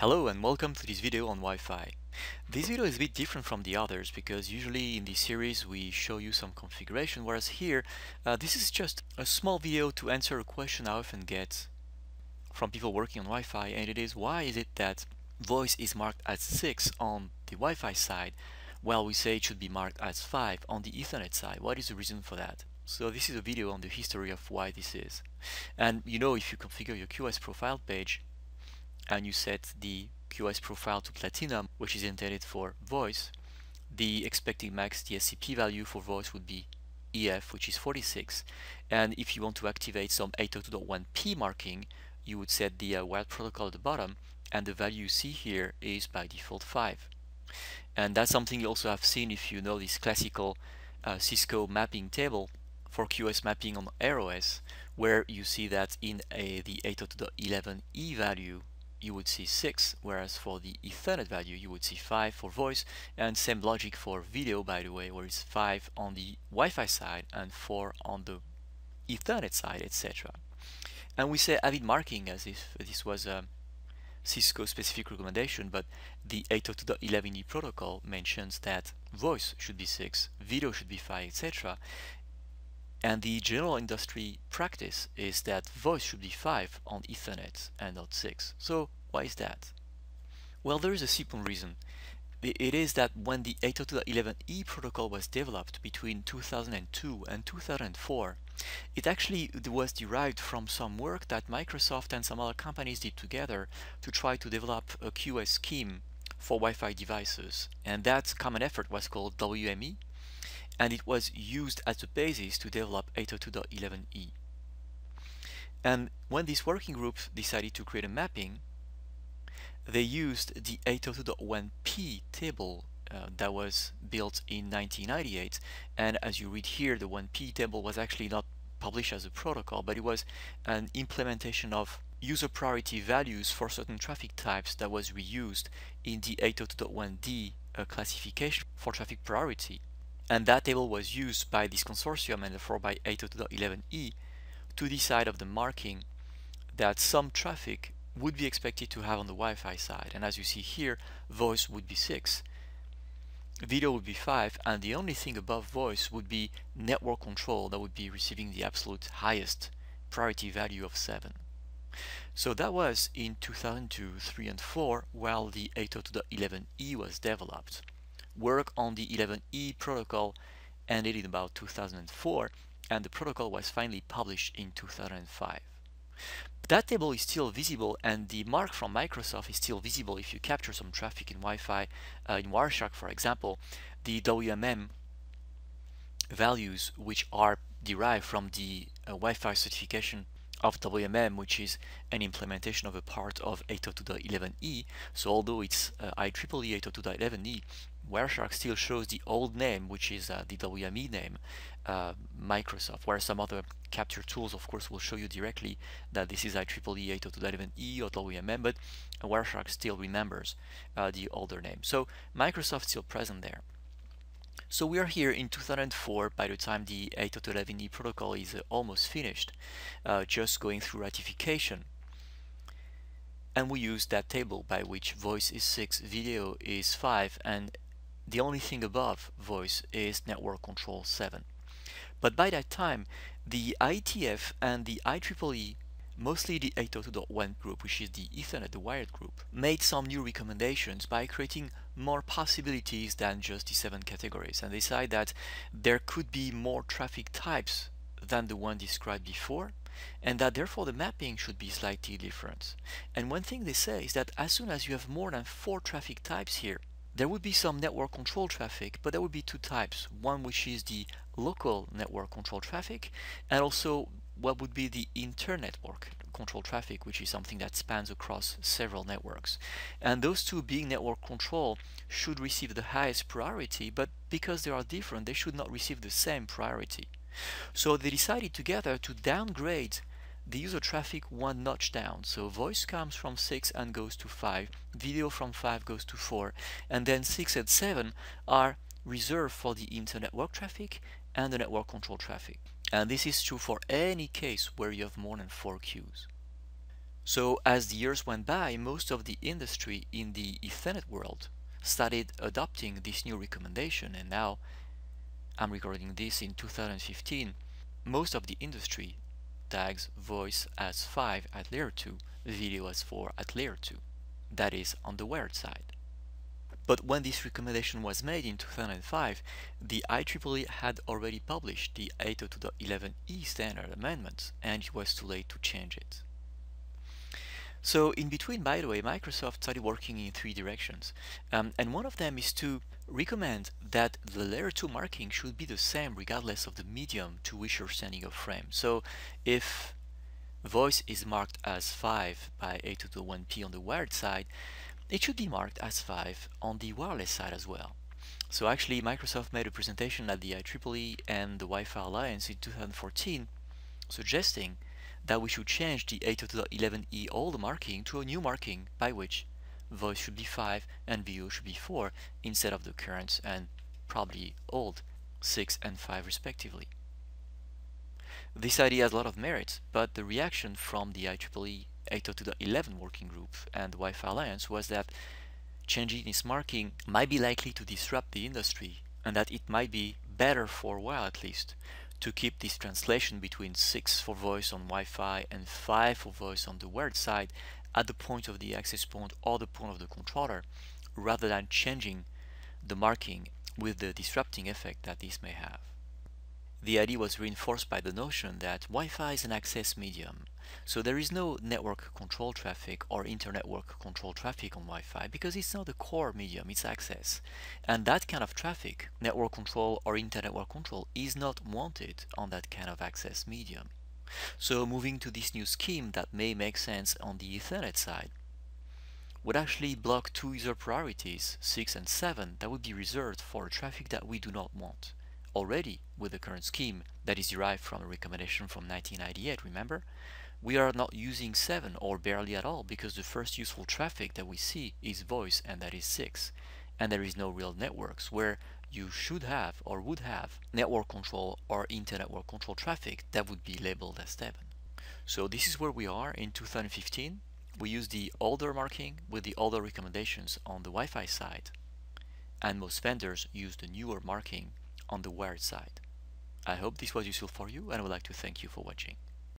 Hello and welcome to this video on Wi-Fi. This video is a bit different from the others because usually in this series we show you some configuration whereas here uh, this is just a small video to answer a question I often get from people working on Wi-Fi and it is why is it that voice is marked as 6 on the Wi-Fi side while we say it should be marked as 5 on the Ethernet side. What is the reason for that? So this is a video on the history of why this is. And you know if you configure your QoS profile page and you set the QoS profile to platinum, which is intended for voice, the expected max DSCP value for voice would be EF, which is 46. And if you want to activate some 802.1p marking, you would set the uh, protocol at the bottom, and the value you see here is by default 5. And that's something you also have seen if you know this classical uh, Cisco mapping table for QoS mapping on AireOS, where you see that in a, the 802.11e value you would see 6, whereas for the Ethernet value you would see 5 for voice, and same logic for video by the way, where it's 5 on the Wi-Fi side and 4 on the Ethernet side, etc. And we say avid marking as if this was a Cisco specific recommendation, but the 802.11e protocol mentions that voice should be 6, video should be 5, etc. And the general industry practice is that voice should be 5 on Ethernet and not 6. So why is that? Well, there is a simple reason. It is that when the 802.11e protocol was developed between 2002 and 2004, it actually was derived from some work that Microsoft and some other companies did together to try to develop a QoS scheme for Wi-Fi devices. And that common effort was called WME, and it was used as the basis to develop 802.11e. And when this working group decided to create a mapping, they used the 802.1p table uh, that was built in 1998 and as you read here the 1p table was actually not published as a protocol but it was an implementation of user priority values for certain traffic types that was reused in the 802.1d uh, classification for traffic priority and that table was used by this consortium and therefore by 802.11e to decide of the marking that some traffic would be expected to have on the Wi-Fi side. And as you see here, voice would be 6, video would be 5, and the only thing above voice would be network control that would be receiving the absolute highest priority value of 7. So that was in 2002, 3 and 4 while the 802.11e was developed work on the 11e protocol ended in about 2004 and the protocol was finally published in 2005. That table is still visible and the mark from Microsoft is still visible if you capture some traffic in Wi-Fi uh, in Wireshark for example the WMM values which are derived from the uh, Wi-Fi certification of WMM, which is an implementation of a part of 802.11e. So although it's uh, IEEE 802.11e, Wireshark still shows the old name, which is uh, the WME name, uh, Microsoft, where some other capture tools, of course, will show you directly that this is IEEE 802.11e or WMM, but Wireshark still remembers uh, the older name. So Microsoft still present there. So we are here in 2004 by the time the 802.11e protocol is uh, almost finished, uh, just going through ratification. And we use that table by which voice is 6, video is 5, and the only thing above voice is network control 7. But by that time, the IETF and the IEEE, mostly the 802.1 group, which is the Ethernet, the wired group, made some new recommendations by creating more possibilities than just the seven categories and they decide that there could be more traffic types than the one described before and that therefore the mapping should be slightly different. And one thing they say is that as soon as you have more than four traffic types here, there would be some network control traffic, but there would be two types. One which is the local network control traffic, and also what would be the inter-network control traffic, which is something that spans across several networks. And those two being network control should receive the highest priority, but because they are different, they should not receive the same priority. So they decided together to downgrade the user traffic one notch down. So voice comes from 6 and goes to 5, video from 5 goes to 4, and then 6 and 7 are reserved for the inter-network traffic and the network control traffic. And this is true for any case where you have more than 4 queues. So as the years went by, most of the industry in the Ethernet world started adopting this new recommendation. And now I'm recording this in 2015 most of the industry tags voice as 5 at layer 2 video as 4 at layer 2 that is on the wired side but when this recommendation was made in 2005 the IEEE had already published the 802.11e standard amendments and it was too late to change it so in between, by the way, Microsoft started working in three directions. Um, and one of them is to recommend that the layer 2 marking should be the same regardless of the medium to which you're sending a frame. So if voice is marked as 5 by 802.1p on the wired side, it should be marked as 5 on the wireless side as well. So actually Microsoft made a presentation at the IEEE and the Wi-Fi Alliance in 2014 suggesting that we should change the 802.11e old marking to a new marking by which voice should be 5 and video should be 4 instead of the current and probably old 6 and 5 respectively. This idea has a lot of merit, but the reaction from the IEEE 802.11 working group and Wi-Fi Alliance was that changing this marking might be likely to disrupt the industry and that it might be better for a while at least to keep this translation between 6 for voice on Wi-Fi and 5 for voice on the wired side at the point of the access point or the point of the controller rather than changing the marking with the disrupting effect that this may have. The idea was reinforced by the notion that Wi-Fi is an access medium, so there is no network control traffic or internetwork control traffic on Wi-Fi because it's not the core medium, it's access. And that kind of traffic, network control or internetwork control, is not wanted on that kind of access medium. So moving to this new scheme that may make sense on the Ethernet side would actually block two user priorities, 6 and 7, that would be reserved for traffic that we do not want already with the current scheme that is derived from a recommendation from 1998, remember? We are not using 7 or barely at all because the first useful traffic that we see is voice and that is 6. And there is no real networks where you should have or would have network control or internetwork control traffic that would be labeled as 7. So this is where we are in 2015. We use the older marking with the older recommendations on the Wi-Fi side and most vendors use the newer marking on the wired side. I hope this was useful for you and I would like to thank you for watching.